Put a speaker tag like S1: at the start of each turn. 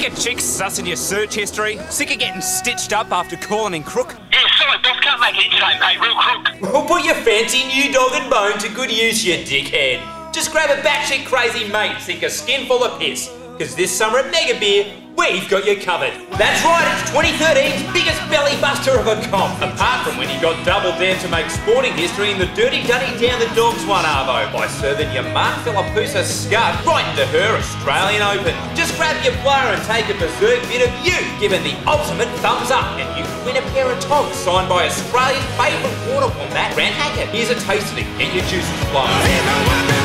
S1: Sick of chicks sussing your search history? Sick of getting stitched up after calling in crook?
S2: Yeah, sorry, boss can't make it in today, mate. Real crook.
S3: Well, put your fancy new dog and bone to good use, you dickhead. Just grab a batshit crazy mate, sink a skin full of piss. Because this summer at Mega Beer, we've got you covered. That's right, it's 2013's biggest belly buster of a comp. Apart from when he got doubled down to make sporting history in the Dirty Dunny Down the Dogs one arvo by serving your Mark Philippoussis scud right into her Australian Open. Just grab your blower and take a berserk bit of you, given the ultimate thumbs up, and you can win a pair of togs signed by Australia's favourite water wombat, Grant Hackett. Here's a taste of it. Get your juices flowing.